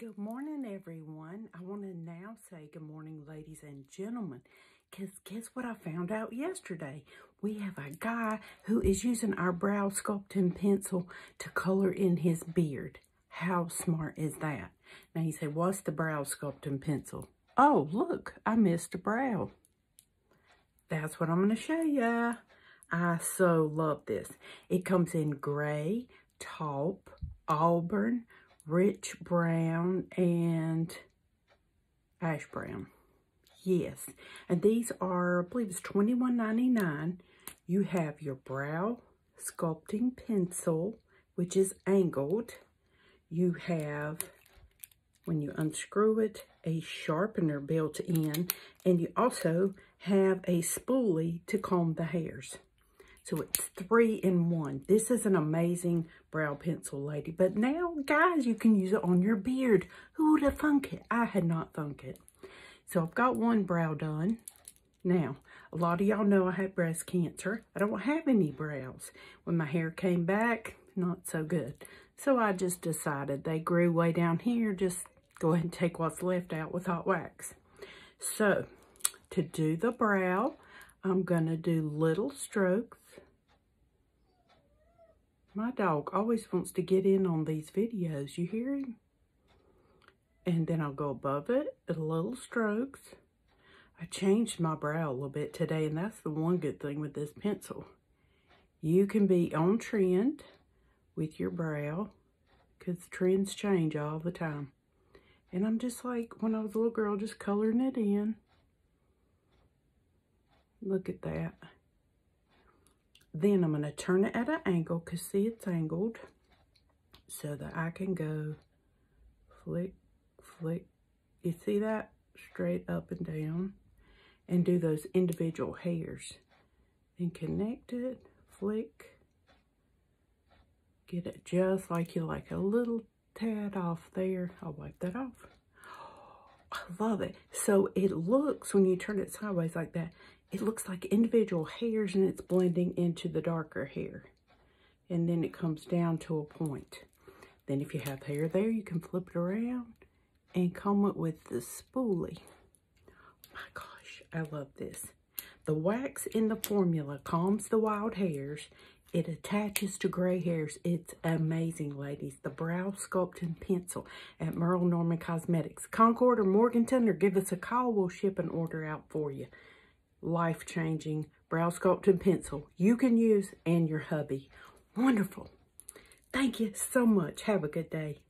Good morning, everyone. I want to now say good morning, ladies and gentlemen, because guess what I found out yesterday? We have a guy who is using our brow sculpting pencil to color in his beard. How smart is that? Now you say, what's the brow sculpting pencil? Oh, look, I missed a brow. That's what I'm going to show you. I so love this. It comes in gray, taupe, auburn, rich brown and ash brown. Yes. And these are, I believe it's $21.99. You have your brow sculpting pencil, which is angled. You have, when you unscrew it, a sharpener built in. And you also have a spoolie to comb the hairs. So it's three in one. This is an amazing brow pencil, lady. But now, guys, you can use it on your beard. Who would have thunk it? I had not thunk it. So I've got one brow done. Now, a lot of y'all know I had breast cancer. I don't have any brows. When my hair came back, not so good. So I just decided they grew way down here. Just go ahead and take what's left out with hot wax. So, to do the brow, I'm going to do little strokes my dog always wants to get in on these videos. You hear him? And then I'll go above it little strokes. I changed my brow a little bit today, and that's the one good thing with this pencil. You can be on trend with your brow because trends change all the time. And I'm just like when I was a little girl, just coloring it in. Look at that. Then I'm going to turn it at an angle because see it's angled so that I can go flick, flick. You see that? Straight up and down. And do those individual hairs. And connect it, flick. Get it just like you like a little tad off there. I'll wipe that off. I love it. So it looks, when you turn it sideways like that, it looks like individual hairs and it's blending into the darker hair. And then it comes down to a point. Then if you have hair there, you can flip it around and comb it with the spoolie. My gosh, I love this. The wax in the formula calms the wild hairs. It attaches to gray hairs. It's amazing, ladies. The Brow Sculpting Pencil at Merle Norman Cosmetics. Concord or Morganton or give us a call. We'll ship an order out for you life-changing brow sculpting pencil you can use and your hubby. Wonderful. Thank you so much. Have a good day.